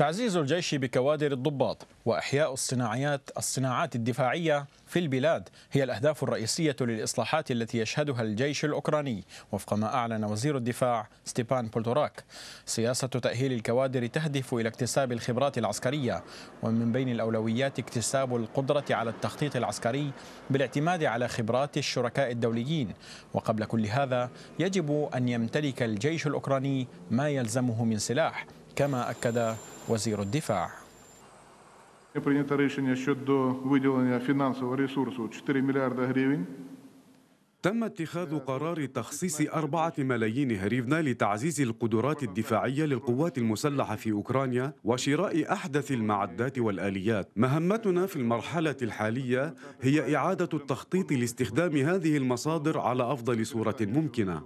تعزيز الجيش بكوادر الضباط وإحياء الصناعيات الصناعات الدفاعية في البلاد هي الأهداف الرئيسية للإصلاحات التي يشهدها الجيش الأوكراني وفق ما أعلن وزير الدفاع ستيبان بولتوراك. سياسة تأهيل الكوادر تهدف إلى اكتساب الخبرات العسكرية ومن بين الأولويات اكتساب القدرة على التخطيط العسكري بالاعتماد على خبرات الشركاء الدوليين وقبل كل هذا يجب أن يمتلك الجيش الأوكراني ما يلزمه من سلاح كما أكد وزير الدفاع Прийнято рішення щодо виділення фінансового ресурсу 4 мільярда гривень تم اتخاذ قرار تخصيص أربعة ملايين هريفنا لتعزيز القدرات الدفاعية للقوات المسلحة في أوكرانيا وشراء أحدث المعدات والآليات مهمتنا في المرحلة الحالية هي إعادة التخطيط لاستخدام هذه المصادر على أفضل صورة ممكنة